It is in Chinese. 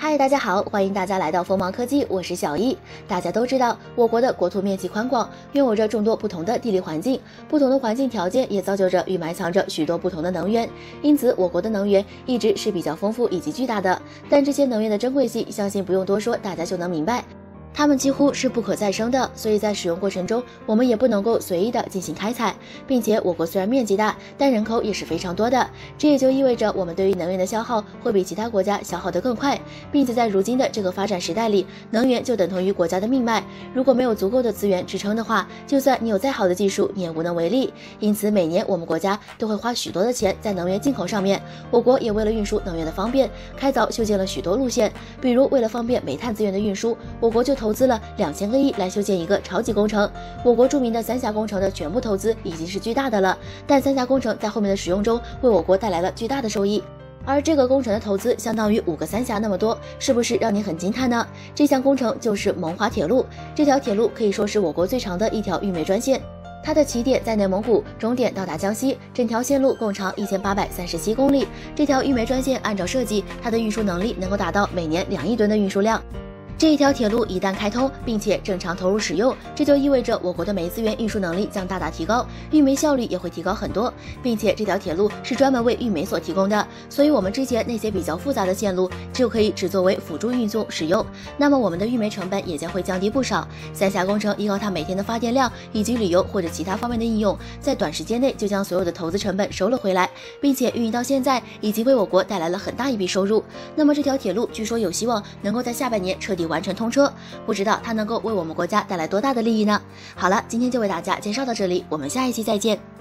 嗨，大家好，欢迎大家来到锋芒科技，我是小易。大家都知道，我国的国土面积宽广，拥有着众多不同的地理环境，不同的环境条件也造就着与埋藏着许多不同的能源，因此我国的能源一直是比较丰富以及巨大的。但这些能源的珍贵性，相信不用多说，大家就能明白。它们几乎是不可再生的，所以在使用过程中，我们也不能够随意的进行开采，并且我国虽然面积大，但人口也是非常多的，这也就意味着我们对于能源的消耗会比其他国家消耗得更快，并且在如今的这个发展时代里，能源就等同于国家的命脉，如果没有足够的资源支撑的话，就算你有再好的技术，你也无能为力。因此，每年我们国家都会花许多的钱在能源进口上面，我国也为了运输能源的方便，开凿修建了许多路线，比如为了方便煤炭资源的运输，我国就投。资了两千个亿来修建一个超级工程，我国著名的三峡工程的全部投资已经是巨大的了，但三峡工程在后面的使用中为我国带来了巨大的收益，而这个工程的投资相当于五个三峡那么多，是不是让你很惊叹呢？这项工程就是蒙华铁路，这条铁路可以说是我国最长的一条运煤专线，它的起点在内蒙古，终点到达江西，整条线路共长一千八百三十七公里，这条运煤专线按照设计，它的运输能力能够达到每年两亿吨的运输量。这一条铁路一旦开通，并且正常投入使用，这就意味着我国的煤资源运输能力将大大提高，运煤效率也会提高很多，并且这条铁路是专门为运煤所提供的，所以我们之前那些比较复杂的线路就可以只作为辅助运送使用，那么我们的运煤成本也将会降低不少。三峡工程依靠它每天的发电量以及旅游或者其他方面的应用，在短时间内就将所有的投资成本收了回来，并且运营到现在已经为我国带来了很大一笔收入。那么这条铁路据说有希望能够在下半年彻底。完成通车，不知道它能够为我们国家带来多大的利益呢？好了，今天就为大家介绍到这里，我们下一期再见。